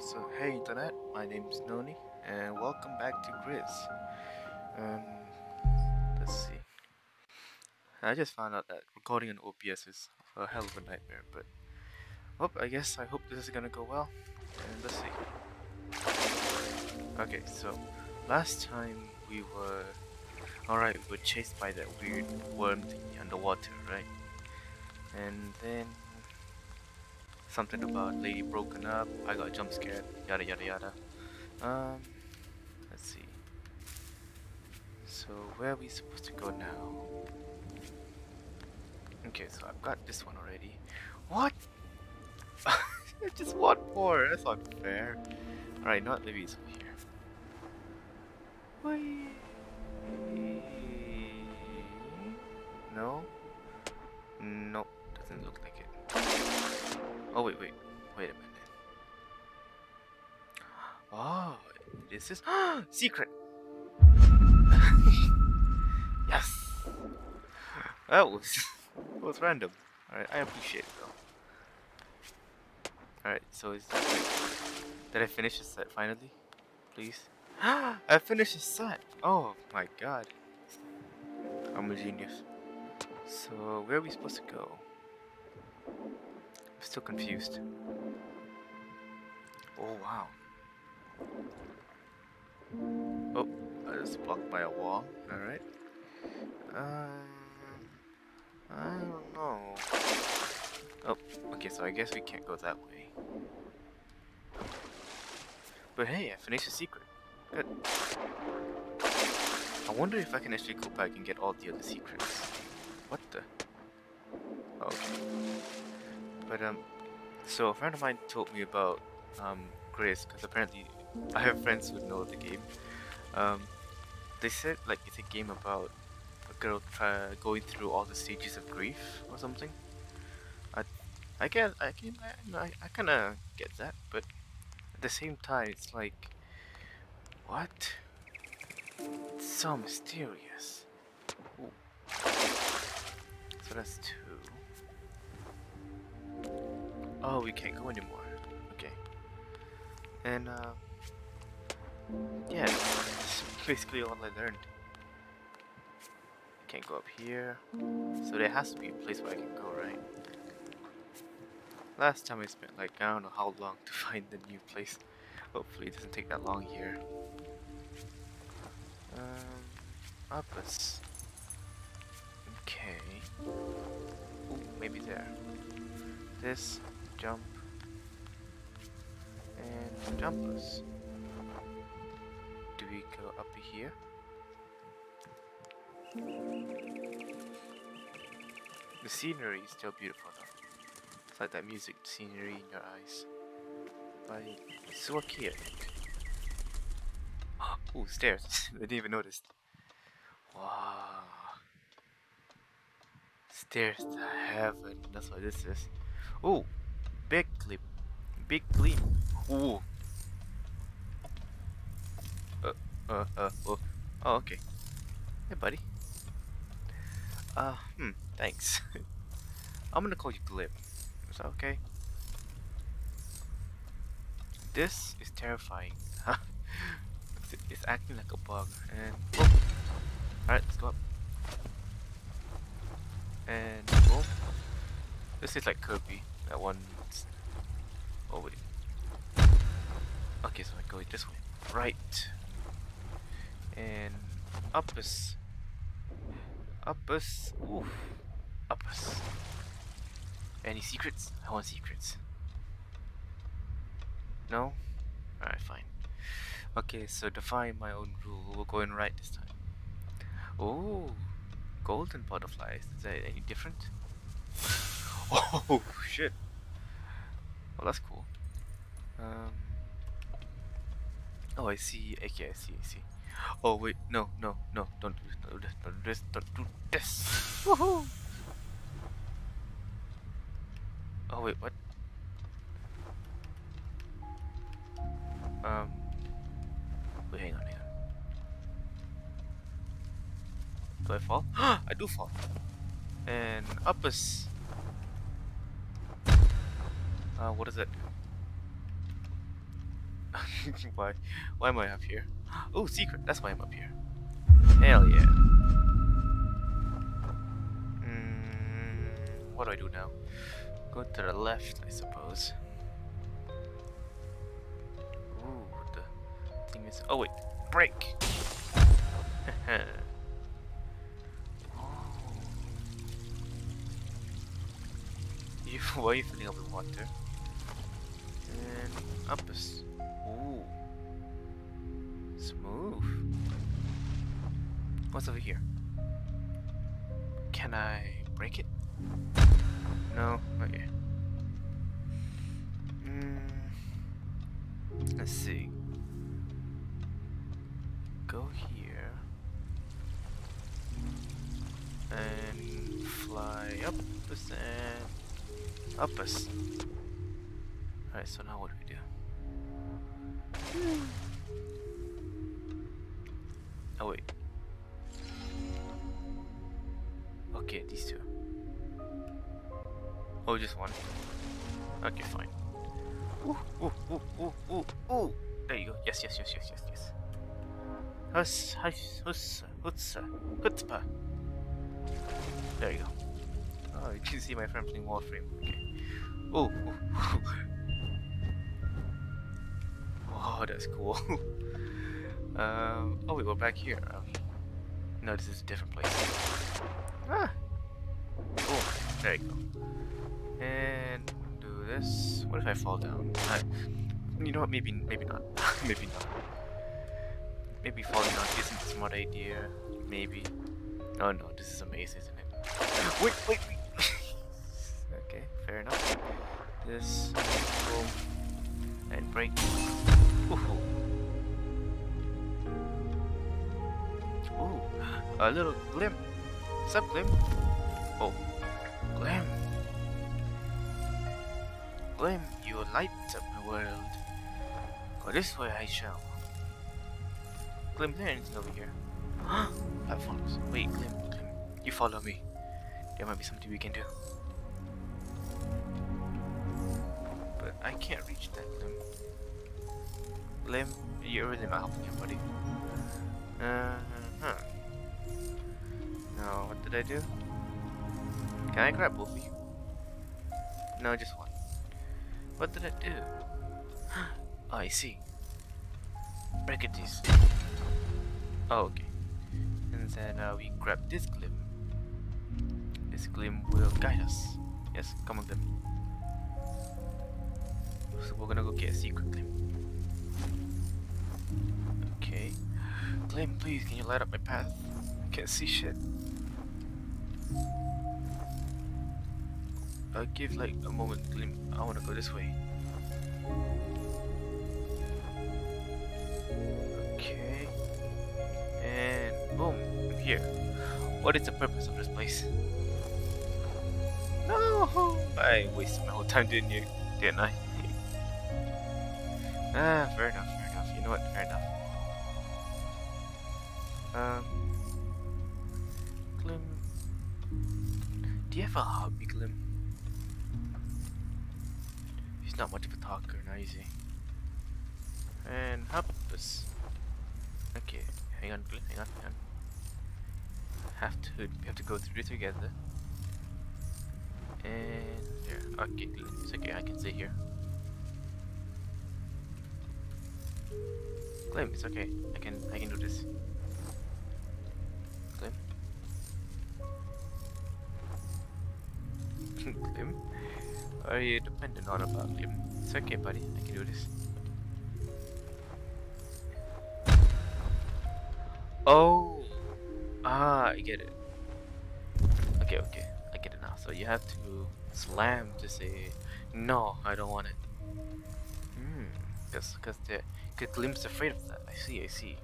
So, hey internet, my name is Noni, and welcome back to GRIS. Um, let's see. I just found out that recording on OBS is a hell of a nightmare, but well, I guess I hope this is gonna go well. And let's see. Okay, so last time we were alright, we were chased by that weird worm thingy underwater, right? And then something about lady broken up, I got jump scared, yada yada yada. Um, let's see. So where are we supposed to go now? Okay, so I've got this one already. What? Just one more, that's not fair. Alright, not maybe it's over here. Whee! No? Nope, doesn't look like. Oh wait, wait, wait a minute. Oh, this is secret. yes. That was that was random. Alright, I appreciate it though. Alright, so is that did I finish the set finally? Please. I finished the set. Oh my god. I'm a genius. So where are we supposed to go? I'm still confused. Oh wow. Oh, I just blocked by a wall. Alright. Um, I don't know. Oh, okay, so I guess we can't go that way. But hey, I finished the secret. Good. I wonder if I can actually go back and get all the other secrets. What the? But um, so a friend of mine told me about um GRIS because apparently I have friends who know the game. Um, they said like it's a game about a girl try going through all the stages of grief or something. I, I get, I can, I, I kind of get that, but at the same time, it's like, what? It's so mysterious. Ooh. So that's two. Oh, we can't go anymore. Okay. And, uh, yeah, that's basically all I learned. I can't go up here. So there has to be a place where I can go, right? Last time I spent like, I don't know how long to find the new place. Hopefully it doesn't take that long here. Um, up us. Okay. Ooh, maybe there. This, jump. And jump us. Do we go up here? The scenery is still beautiful though. It's like that music scenery in your eyes. By Suwaki, I think. Oh, stairs. I didn't even notice. Wow. Stairs to heaven. That's what this is. Oh, big clip. Big clip. Ooh. Uh, uh, uh, oh. Oh, okay. Hey, buddy. Uh, hmm, thanks. I'm gonna call you Glib. Is that okay? This is terrifying. it's acting like a bug. And, oh. Alright, let's go up. And, boom. This is like Kirby. That one. Oh, wait. Okay, so I go this way. Right. And up is up us. Oof. Up us. Any secrets? I want secrets. No? Alright, fine. Okay, so define my own rule. We'll go in right this time. Oh, golden butterflies. Is that any different? Oh, shit. Well, that's cool. Um. Oh, I see. Okay, I see, I see. Oh wait, no, no, no, don't do this, don't do this, don't do this. Woohoo! Oh wait, what? Um, wait, hang on, hang on. Do I fall? I do fall. And up us. Uh, what is it? why? Why am I up here? Oh, secret. That's why I'm up here. Hell yeah. Mm, what do I do now? Go to the left, I suppose. Ooh, the thing is. Oh wait, break. you, why are you filling up with water? And up us. Ooh. Smooth. What's over here? Can I break it? No? Okay. Mm, let's see. Go here. And fly up and up us. Alright, so now what do we do? Oh wait. Okay, these two. Oh, just one. Okay, fine. Ooh, ooh, ooh, ooh, ooh, ooh. There you go. Yes, yes, yes, yes, yes, yes. Hus, hus, hus, hutsa, hutpa. There you go. Oh, you can see my friend playing Warframe. Okay. Oh, ooh, ooh. Oh, that's cool. um, oh, we're back here. Okay. No, this is a different place. Ah! Cool. There you go. And do this. What if I fall down? You know what? Maybe, maybe not. maybe not. Maybe falling down isn't a smart idea. Maybe. Oh no, this is a maze, isn't it? wait, wait, wait. okay, fair enough. This, boom, and break. Ooh. Ooh, a little glim. What's up, Glim? Oh, Glim. Glim, you light up my world. Go this way I shall. Glim, there anything over here? Platforms. Wait, Glim, Glim, you follow me. There might be something we can do. But I can't reach that, Glim. Glim, you're really not helping here, buddy. Uh huh. No, what did I do? Can I grab you? No, just one. What did I do? oh, I see. Break it this. Oh, okay. And then uh, we grab this glim. This glim will guide us. Yes, come on, glim. So we're gonna go get a secret glim. Okay. Glim, please, can you light up my path? I can't see shit. I'll give like a moment glim. I wanna go this way. Okay. And boom, I'm here. What is the purpose of this place? No! I wasted my whole time didn't you? Didn't I? ah, fair enough, fair enough. You know what? Fair enough. Have a Glim? He's not much of a talker now, is he? And Happus. Okay, hang on, Glim, hang on, hang on. Have to, we have to go through together. And there. Okay, it's okay, I can stay here. Glim, it's okay. I can, I can do this. Glim? Are you dependent on about Glim? It's okay, buddy. I can do this. Oh! Ah, I get it. Okay, okay. I get it now. So you have to slam to say, no, I don't want it. Hmm. Because cause the cause Glim's afraid of that. I see, I see.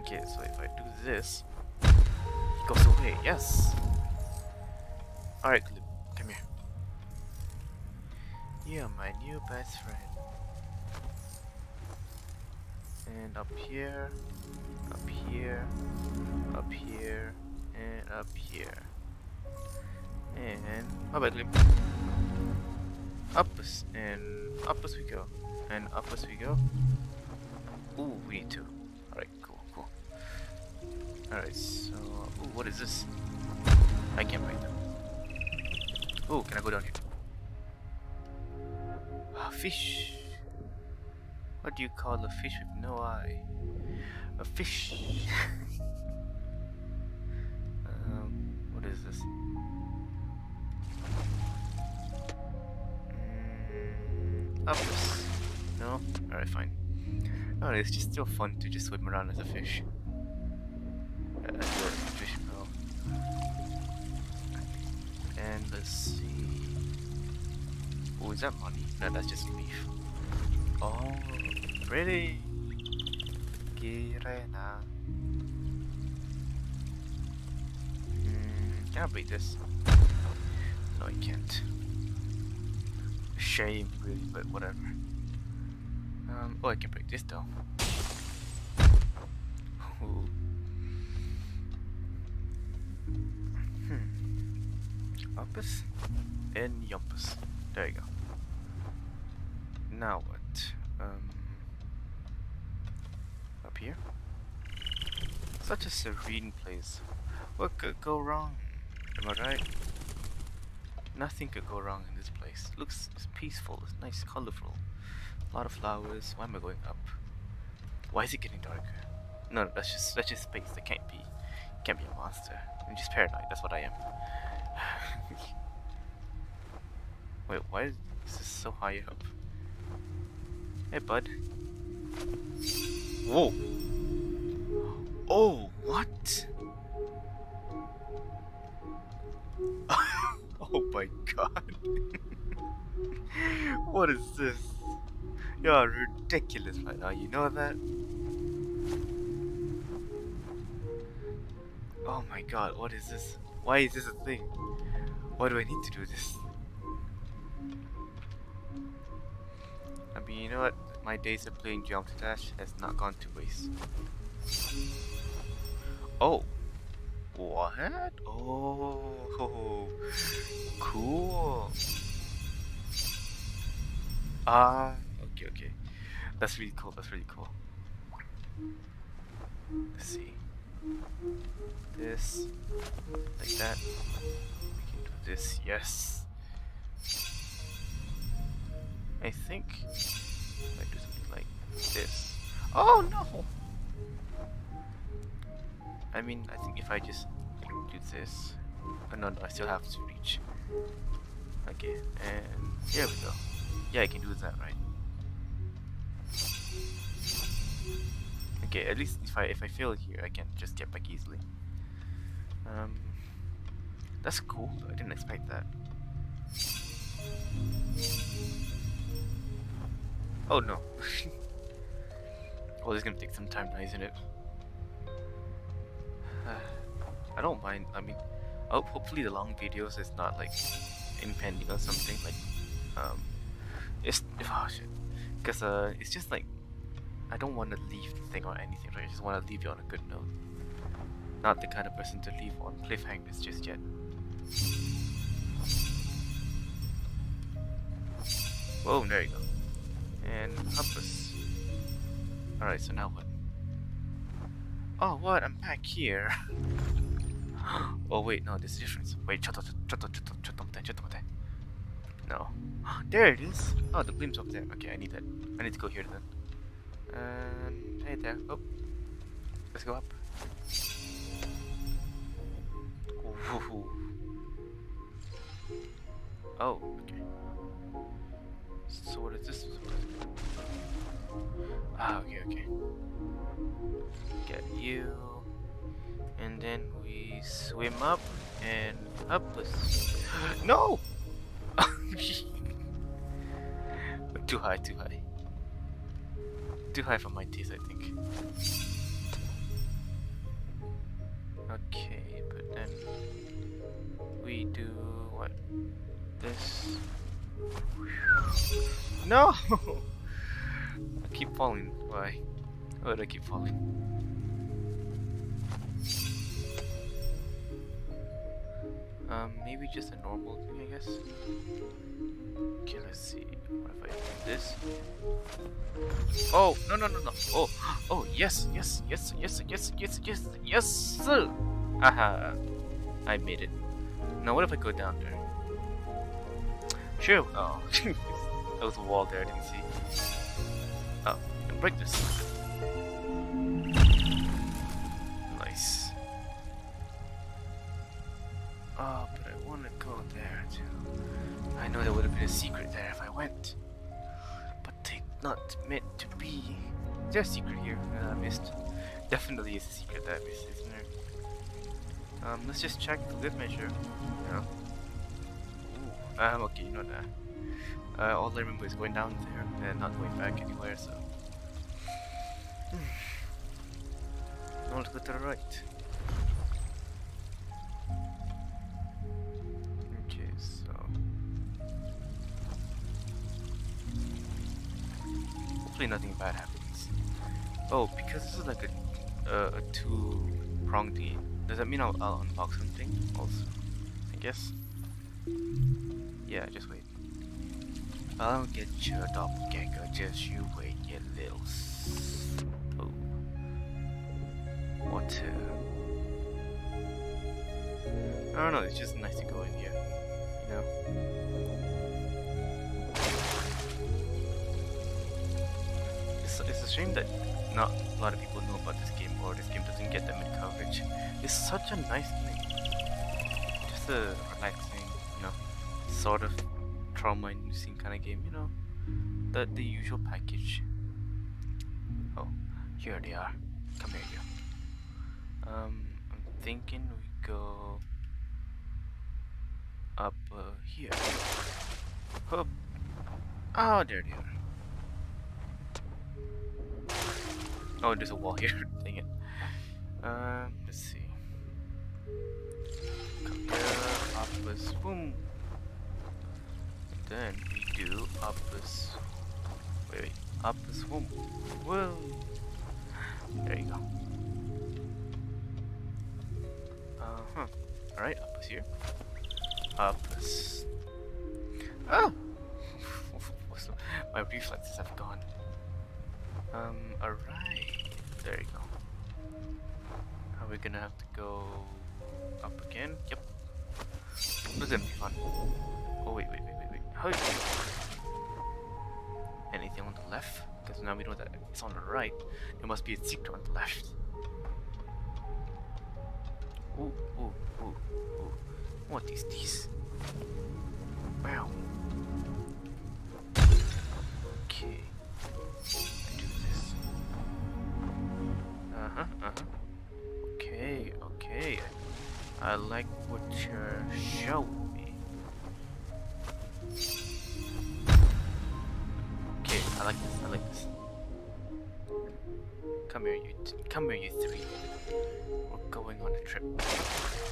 Okay, so if I do this, he goes away. Yes. Alright, come here. You're my new best friend. And up here, up here, up here, and up here. And bye, Glim. Up us and up us we go. And upwards we go. Ooh, we need two. Alright, cool, cool. Alright, so... Ooh, what is this? I can't break them. Ooh, can I go down here? Ah, fish! What do you call a fish with no eye? A fish! um, what is this? Mm, upwards. No? Alright, fine. No, it's just still fun to just swim around as a fish. Let's see. Oh, is that money? No, that's just leaf. Oh, pretty. Kirena. Mm, can I break this? No, I can't. Shame, really, but whatever. Um, oh, I can break this though. Hmm. And yumpus. There you go. Now what? Um, up here? Such a serene place. What could go wrong? Am I right? Nothing could go wrong in this place. Looks it's peaceful. It's nice, colorful. A lot of flowers. Why am I going up? Why is it getting darker? No, that's just that's just space. That can't be can't be a monster. I'm just paranoid. That's what I am. Wait, why is this so high up? Hey, bud. Whoa. Oh, what? oh my god. what is this? You're ridiculous right now, you know that? Oh my god, what is this? Why is this a thing? Why do I need to do this? I mean, you know what? My days of playing Jump to Dash has not gone to waste. Oh! What? Oh! Cool! Ah, okay, okay. That's really cool, that's really cool. Let's see. This, like that. We can do this, yes. I think if I do something like this. Oh no! I mean, I think if I just do this, oh, no, no, I still have to reach. Okay, and here we go. Yeah, I can do that, right? Okay, at least if I if I fail here, I can just get back easily. Um, that's cool. I didn't expect that. Oh no. well, it's gonna take some time now, isn't it? I don't mind. I mean, oh, hopefully the long videos is not like impending or something. Like, um, it's oh shit, because uh, it's just like I don't want to leave the thing or anything. Right? I just want to leave you on a good note. Not the kind of person to leave on cliffhangers just yet. Whoa, there you go and compass. Alright, so now what? Oh, what? I'm back here. oh, wait, no, there's a difference. Wait, chato, No. There it is. Oh, the gleam's up there. Okay, I need that. I need to go here then. And hey there. Oh, let's go up. Ooh. Oh, okay. So what is this? Ah, okay, okay. Get you. And then we swim up and up. No! too high, too high. Too high for my taste, I think. Okay, but then we do what? This. No! I keep falling. Why? Why do I keep falling? Um, maybe just a normal thing, I guess. Okay, let's see. What if I do this? Oh, no, no, no, no. Oh, oh, yes, yes, yes, yes, yes, yes, yes, yes. Haha. I made it. Now, what if I go down there? Sure. Oh, there was a wall there I didn't see. Oh, and break this. A secret there if I went. But they not meant to be. Is there a secret here that I missed? Definitely is a secret that I missed, isn't there? Um, let's just check the lift measure. Know. Ooh, um, okay, know that. Uh, all I remember is going down there and not going back anywhere, so. Hmm. let's go to the right. Hopefully nothing bad happens. Oh, because this is like a, uh, a two-prong thingy, does that mean I'll, I'll unlock something also? I guess? Yeah, just wait. I'll get you your doppelganger, just you wait, you little s- oh. What I don't know, it's just nice to go in here, you know? Shame that not a lot of people know about this game or this game doesn't get that much coverage. It's such a nice thing. Just a relaxing, you know, sort of trauma inducing kind of game, you know? The, the usual package. Oh, here they are. Come here, you. Um, I'm thinking we go up uh, here. Up. Oh, there they are. Oh, there's a wall here. Dang it. Um, let's see. Up a swoom. Then we do up a s- wait, wait, up a swoom. Whoa. There you go. Uh huh. Alright, up is here. Up is. Oh! My reflexes have gone. Um, alright. There you go. Are we gonna have to go up again? Yep. This is gonna be fun. Oh, wait, wait, wait, wait, wait. How Anything on the left? Because now we know that it's on the right. There must be a secret on the left. Ooh, ooh, ooh, ooh. What is this? Wow. Come here, you. Three. We're going on a trip.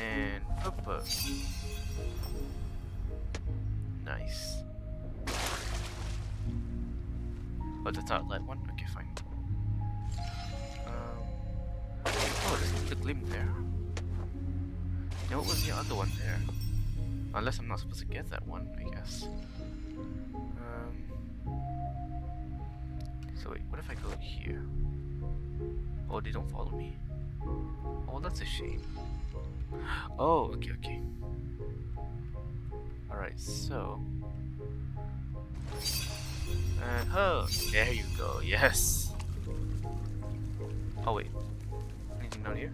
And Papa. Nice. Oh, that's not light one? Okay, fine. Um, oh, there's the glim there. Now what was the other one there? Unless I'm not supposed to get that one, I guess. Um, so wait, what if I go here? Oh, they don't follow me. Oh, that's a shame. Oh, okay, okay. Alright, so... And, oh, there you go, yes! Oh, wait. Anything down here?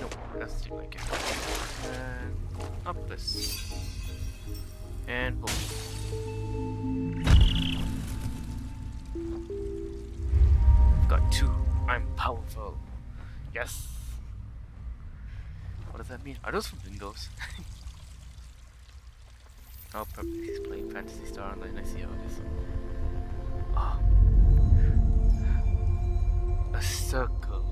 Nope, that's the like it. And up this. And boom. Got two. I'm powerful. Yes. What does that mean? Are those from Windows? oh, probably he's playing Phantasy Star Online. I see how it is. Oh. A circle.